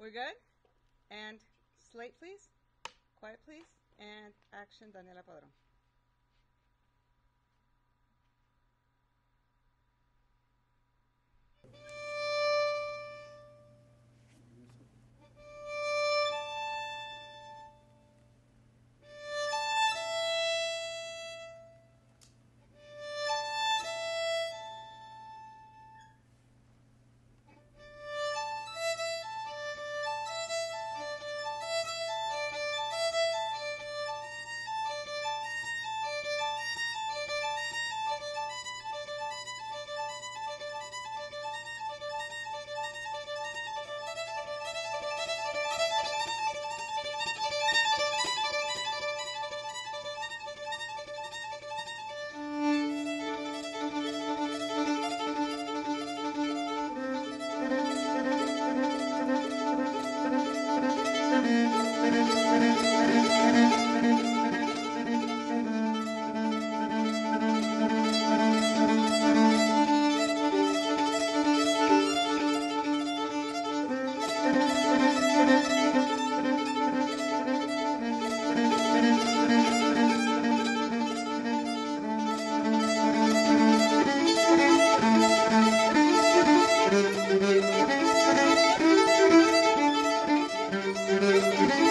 We're good? And slate, please. Quiet, please. And action, Daniela Padron. Thank you.